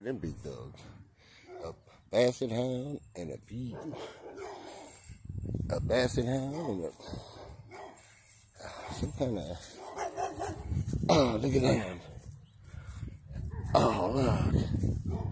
Them big dogs. A basset hound and a beagle. A basset hound and a some kind of oh look at that. Oh look.